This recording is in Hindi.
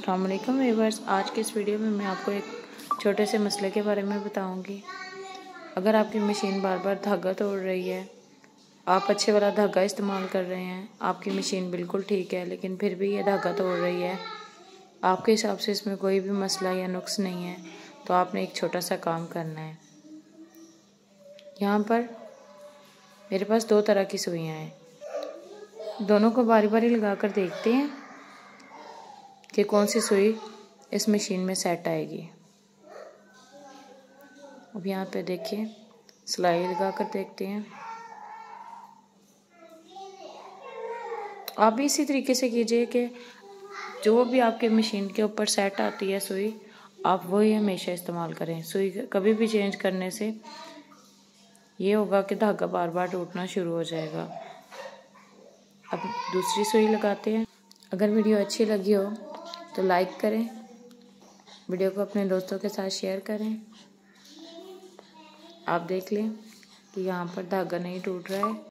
अल्लाम वीवर्स आज के इस वीडियो में मैं आपको एक छोटे से मसले के बारे में बताऊँगी। अगर आपकी मशीन बार बार धागा तोड़ रही है, आप अच्छे वाला धागा इस्तेमाल कर रहे हैं, आपकी मशीन बिल्कुल ठीक है, लेकिन फिर भी ये धागा तोड़ रही है, आपके हिसाब से इसमें कोई भी मसला या नुक्स नहीं है तो आपने एक छोटा सा काम करना है। यहाँ पर मेरे पास दो तरह की सुइयाँ हैं। दोनों को बारी बारी लगा कर देखते हैं। कि कौन सी सुई इस मशीन में सेट आएगी। अब यहाँ पे देखिए, सिलाई लगा कर देखते हैं। आप भी इसी तरीके से कीजिए कि जो भी आपके मशीन के ऊपर सेट आती है सुई, आप वही हमेशा इस्तेमाल करें। सुई कभी भी चेंज करने से ये होगा कि धागा बार बार टूटना शुरू हो जाएगा। अब दूसरी सुई लगाते हैं। अगर वीडियो अच्छी लगी हो तो लाइक करें वीडियो को अपने दोस्तों के साथ शेयर करें। आप देख लें कि यहाँ पर धागा नहीं टूट रहा है।